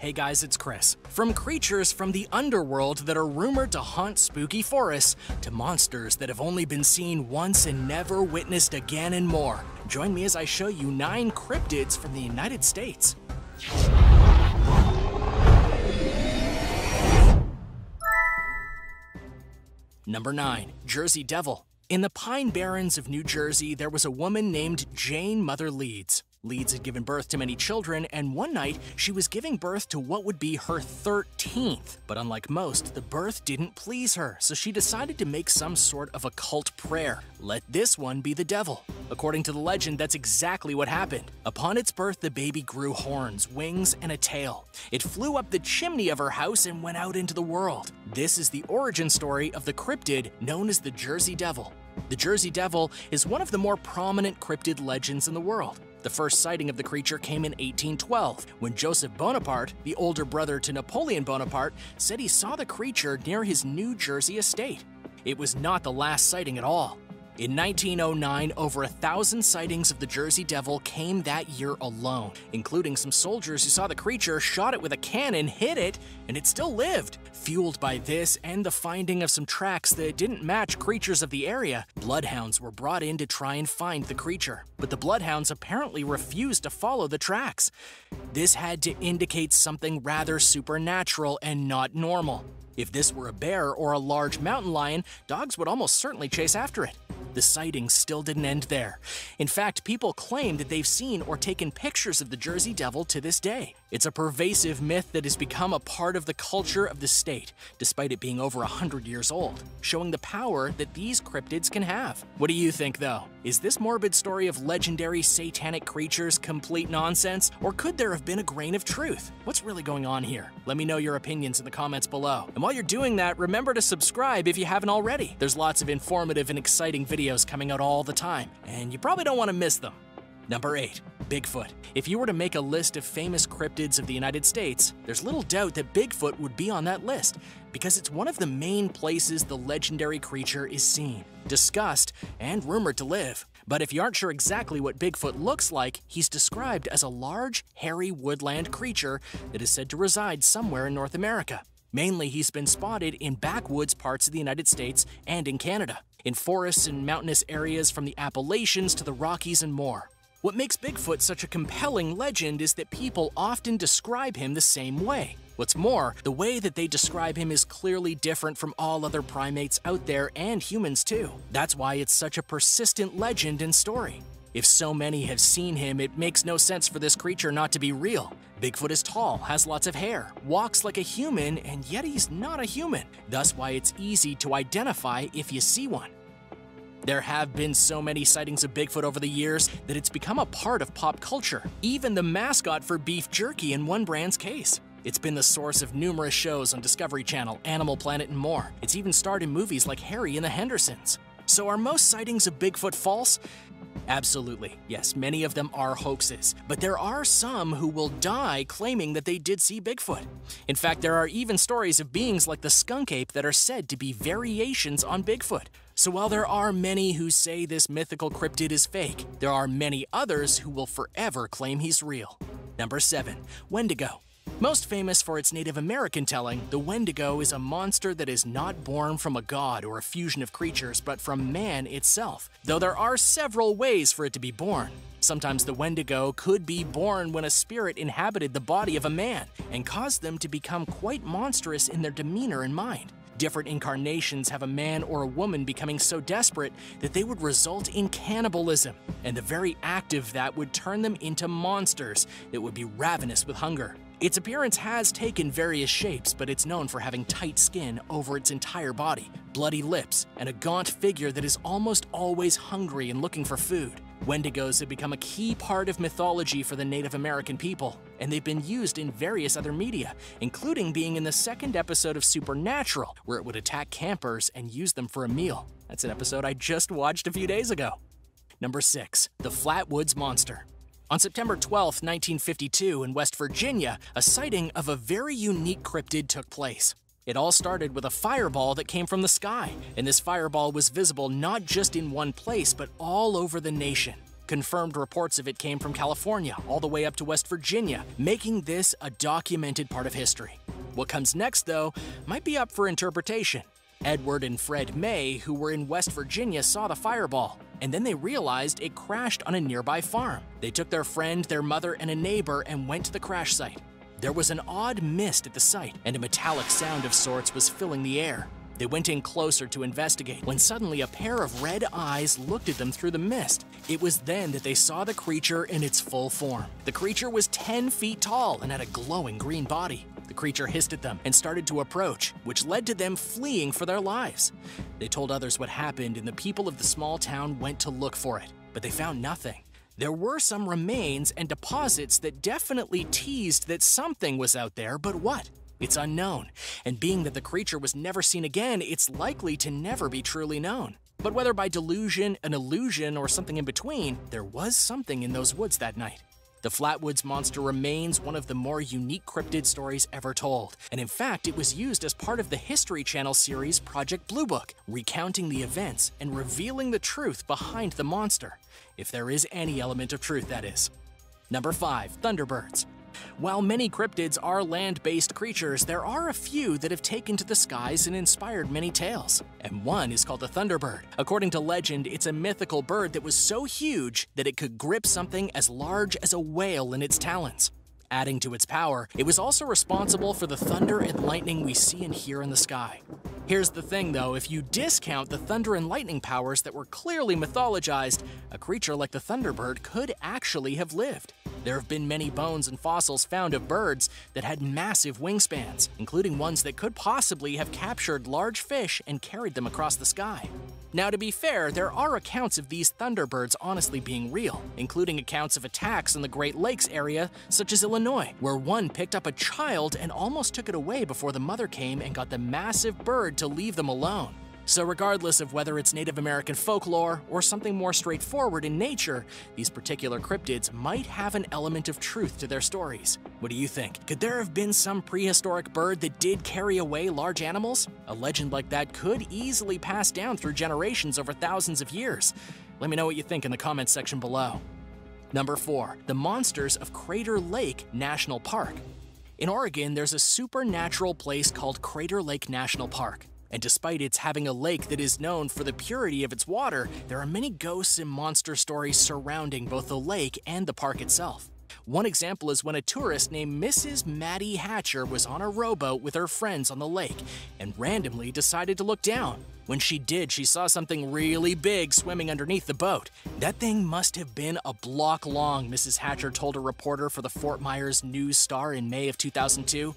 Hey guys, it's Chris. From creatures from the underworld that are rumored to haunt spooky forests, to monsters that have only been seen once and never witnessed again and more. Join me as I show you nine cryptids from the United States. Number 9. Jersey Devil. In the Pine Barrens of New Jersey, there was a woman named Jane Mother Leeds. Leeds had given birth to many children, and one night she was giving birth to what would be her 13th. But unlike most, the birth didn't please her, so she decided to make some sort of occult prayer. Let this one be the devil. According to the legend, that's exactly what happened. Upon its birth, the baby grew horns, wings, and a tail. It flew up the chimney of her house and went out into the world. This is the origin story of the cryptid known as the Jersey Devil. The Jersey Devil is one of the more prominent cryptid legends in the world. The first sighting of the creature came in 1812, when Joseph Bonaparte, the older brother to Napoleon Bonaparte, said he saw the creature near his New Jersey estate. It was not the last sighting at all. In 1909, over a thousand sightings of the Jersey Devil came that year alone, including some soldiers who saw the creature, shot it with a cannon, hit it, and it still lived. Fueled by this and the finding of some tracks that didn't match creatures of the area, bloodhounds were brought in to try and find the creature. But the bloodhounds apparently refused to follow the tracks. This had to indicate something rather supernatural and not normal. If this were a bear or a large mountain lion, dogs would almost certainly chase after it. The sightings still didn't end there. In fact, people claim that they've seen or taken pictures of the Jersey Devil to this day. It's a pervasive myth that has become a part of the culture of the state, despite it being over 100 years old, showing the power that these cryptids can have. What do you think, though? Is this morbid story of legendary satanic creatures complete nonsense, or could there have been a grain of truth? What's really going on here? Let me know your opinions in the comments below. And while you're doing that, remember to subscribe if you haven't already. There's lots of informative and exciting videos coming out all the time, and you probably don't want to miss them. Number 8. Bigfoot. If you were to make a list of famous cryptids of the United States, there's little doubt that Bigfoot would be on that list because it's one of the main places the legendary creature is seen, discussed, and rumored to live. But if you aren't sure exactly what Bigfoot looks like, he's described as a large, hairy woodland creature that is said to reside somewhere in North America. Mainly, he's been spotted in backwoods parts of the United States and in Canada, in forests and mountainous areas from the Appalachians to the Rockies and more. What makes Bigfoot such a compelling legend is that people often describe him the same way. What's more, the way that they describe him is clearly different from all other primates out there and humans too. That's why it's such a persistent legend and story. If so many have seen him, it makes no sense for this creature not to be real. Bigfoot is tall, has lots of hair, walks like a human, and yet he's not a human. Thus why it's easy to identify if you see one. There have been so many sightings of Bigfoot over the years that it's become a part of pop culture, even the mascot for beef jerky in one brand's case. It's been the source of numerous shows on Discovery Channel, Animal Planet, and more. It's even starred in movies like Harry and the Hendersons. So are most sightings of Bigfoot false? Absolutely, yes, many of them are hoaxes, but there are some who will die claiming that they did see Bigfoot. In fact, there are even stories of beings like the skunk ape that are said to be variations on Bigfoot. So while there are many who say this mythical cryptid is fake, there are many others who will forever claim he's real. Number 7. Wendigo most famous for its Native American telling, the Wendigo is a monster that is not born from a god or a fusion of creatures, but from man itself, though there are several ways for it to be born. Sometimes the Wendigo could be born when a spirit inhabited the body of a man and caused them to become quite monstrous in their demeanor and mind. Different incarnations have a man or a woman becoming so desperate that they would result in cannibalism, and the very act of that would turn them into monsters that would be ravenous with hunger. Its appearance has taken various shapes, but it's known for having tight skin over its entire body, bloody lips, and a gaunt figure that is almost always hungry and looking for food. Wendigos have become a key part of mythology for the Native American people, and they've been used in various other media, including being in the second episode of Supernatural, where it would attack campers and use them for a meal. That's an episode I just watched a few days ago. Number 6. The Flatwoods Monster on September 12, 1952, in West Virginia, a sighting of a very unique cryptid took place. It all started with a fireball that came from the sky, and this fireball was visible not just in one place, but all over the nation. Confirmed reports of it came from California all the way up to West Virginia, making this a documented part of history. What comes next, though, might be up for interpretation. Edward and Fred May, who were in West Virginia, saw the fireball, and then they realized it crashed on a nearby farm. They took their friend, their mother, and a neighbor and went to the crash site. There was an odd mist at the site, and a metallic sound of sorts was filling the air. They went in closer to investigate when suddenly a pair of red eyes looked at them through the mist. It was then that they saw the creature in its full form. The creature was 10 feet tall and had a glowing green body. The creature hissed at them and started to approach, which led to them fleeing for their lives. They told others what happened, and the people of the small town went to look for it, but they found nothing. There were some remains and deposits that definitely teased that something was out there, but what? It's unknown, and being that the creature was never seen again, it's likely to never be truly known. But whether by delusion, an illusion, or something in between, there was something in those woods that night. The Flatwoods Monster remains one of the more unique cryptid stories ever told, and in fact, it was used as part of the History Channel series Project Blue Book, recounting the events and revealing the truth behind the monster. If there is any element of truth, that is. Number 5. Thunderbirds. While many cryptids are land based creatures, there are a few that have taken to the skies and inspired many tales. And one is called the Thunderbird. According to legend, it's a mythical bird that was so huge that it could grip something as large as a whale in its talons. Adding to its power, it was also responsible for the thunder and lightning we see and hear in the sky. Here's the thing though, if you discount the thunder and lightning powers that were clearly mythologized, a creature like the Thunderbird could actually have lived. There have been many bones and fossils found of birds that had massive wingspans, including ones that could possibly have captured large fish and carried them across the sky. Now, to be fair, there are accounts of these thunderbirds honestly being real, including accounts of attacks in the Great Lakes area, such as Illinois, where one picked up a child and almost took it away before the mother came and got the massive bird to leave them alone. So, regardless of whether it's Native American folklore or something more straightforward in nature, these particular cryptids might have an element of truth to their stories. What do you think? Could there have been some prehistoric bird that did carry away large animals? A legend like that could easily pass down through generations over thousands of years. Let me know what you think in the comments section below. Number 4. The Monsters of Crater Lake National Park. In Oregon, there's a supernatural place called Crater Lake National Park. And despite its having a lake that is known for the purity of its water, there are many ghosts and monster stories surrounding both the lake and the park itself. One example is when a tourist named Mrs. Maddie Hatcher was on a rowboat with her friends on the lake and randomly decided to look down. When she did, she saw something really big swimming underneath the boat. That thing must have been a block long, Mrs. Hatcher told a reporter for the Fort Myers News Star in May of 2002.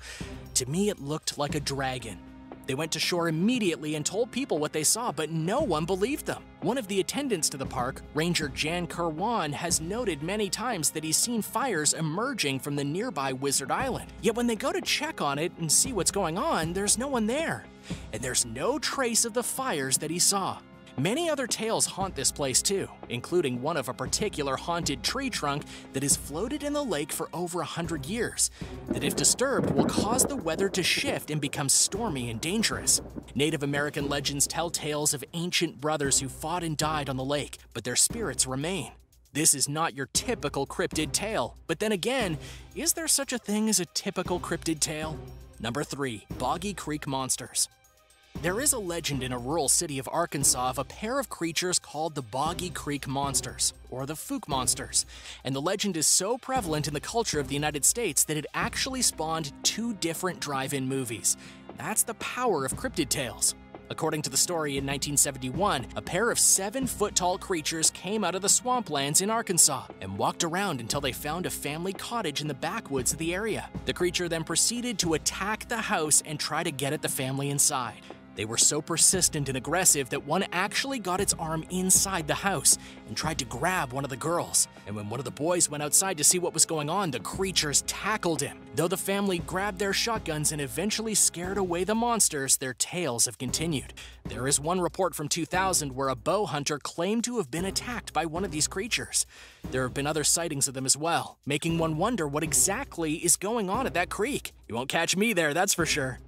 To me, it looked like a dragon. They went to shore immediately and told people what they saw, but no one believed them. One of the attendants to the park, Ranger Jan Kerwan, has noted many times that he's seen fires emerging from the nearby Wizard Island. Yet when they go to check on it and see what's going on, there's no one there. And there's no trace of the fires that he saw. Many other tales haunt this place too, including one of a particular haunted tree trunk that has floated in the lake for over a hundred years, that if disturbed will cause the weather to shift and become stormy and dangerous. Native American legends tell tales of ancient brothers who fought and died on the lake, but their spirits remain. This is not your typical cryptid tale, but then again, is there such a thing as a typical cryptid tale? Number 3. Boggy Creek Monsters there is a legend in a rural city of Arkansas of a pair of creatures called the Boggy Creek Monsters, or the Fouke Monsters, and the legend is so prevalent in the culture of the United States that it actually spawned two different drive in movies. That's the power of cryptid tales. According to the story in 1971, a pair of seven foot tall creatures came out of the swamplands in Arkansas and walked around until they found a family cottage in the backwoods of the area. The creature then proceeded to attack the house and try to get at the family inside. They were so persistent and aggressive that one actually got its arm inside the house and tried to grab one of the girls. And when one of the boys went outside to see what was going on, the creatures tackled him. Though the family grabbed their shotguns and eventually scared away the monsters, their tales have continued. There is one report from 2000 where a bow hunter claimed to have been attacked by one of these creatures. There have been other sightings of them as well, making one wonder what exactly is going on at that creek. You won't catch me there, that's for sure.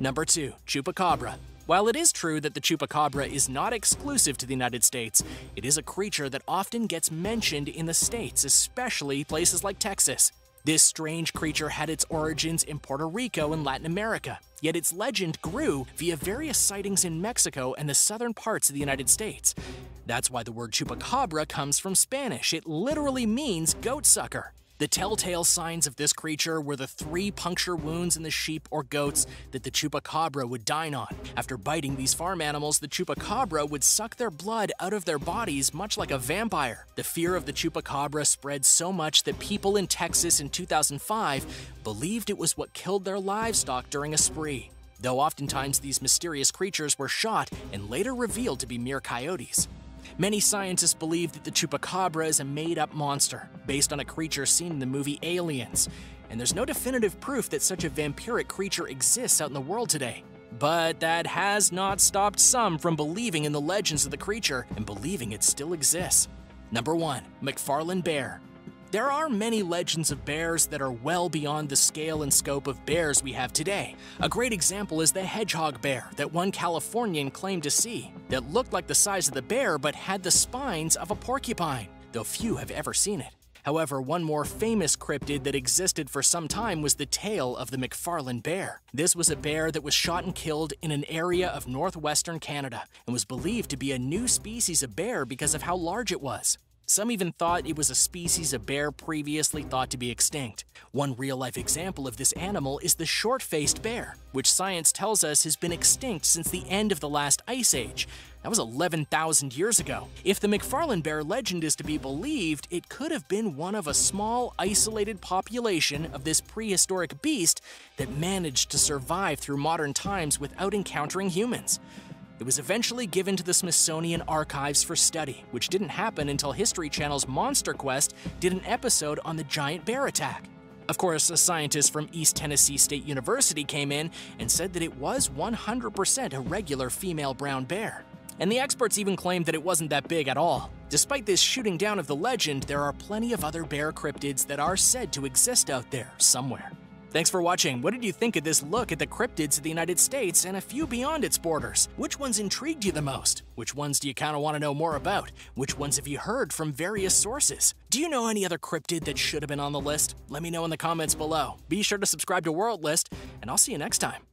Number 2. Chupacabra While it is true that the chupacabra is not exclusive to the United States, it is a creature that often gets mentioned in the States, especially places like Texas. This strange creature had its origins in Puerto Rico and Latin America, yet its legend grew via various sightings in Mexico and the southern parts of the United States. That's why the word chupacabra comes from Spanish. It literally means goat sucker. The telltale signs of this creature were the three puncture wounds in the sheep or goats that the chupacabra would dine on. After biting these farm animals, the chupacabra would suck their blood out of their bodies much like a vampire. The fear of the chupacabra spread so much that people in Texas in 2005 believed it was what killed their livestock during a spree. Though oftentimes these mysterious creatures were shot and later revealed to be mere coyotes. Many scientists believe that the chupacabra is a made up monster, based on a creature seen in the movie Aliens, and there's no definitive proof that such a vampiric creature exists out in the world today. But that has not stopped some from believing in the legends of the creature and believing it still exists. Number 1. MacFarlane Bear there are many legends of bears that are well beyond the scale and scope of bears we have today. A great example is the hedgehog bear that one Californian claimed to see, that looked like the size of the bear but had the spines of a porcupine, though few have ever seen it. However, one more famous cryptid that existed for some time was the tale of the MacFarlane bear. This was a bear that was shot and killed in an area of northwestern Canada and was believed to be a new species of bear because of how large it was. Some even thought it was a species of bear previously thought to be extinct. One real life example of this animal is the short faced bear, which science tells us has been extinct since the end of the last ice age. That was 11,000 years ago. If the MacFarlane bear legend is to be believed, it could have been one of a small, isolated population of this prehistoric beast that managed to survive through modern times without encountering humans. It was eventually given to the Smithsonian Archives for study, which didn't happen until History Channel's Monster Quest did an episode on the giant bear attack. Of course, a scientist from East Tennessee State University came in and said that it was 100% a regular female brown bear. And the experts even claimed that it wasn't that big at all. Despite this shooting down of the legend, there are plenty of other bear cryptids that are said to exist out there somewhere. Thanks for watching. What did you think of this look at the cryptids of the United States and a few beyond its borders? Which ones intrigued you the most? Which ones do you kind of want to know more about? Which ones have you heard from various sources? Do you know any other cryptid that should have been on the list? Let me know in the comments below. Be sure to subscribe to World List, and I'll see you next time.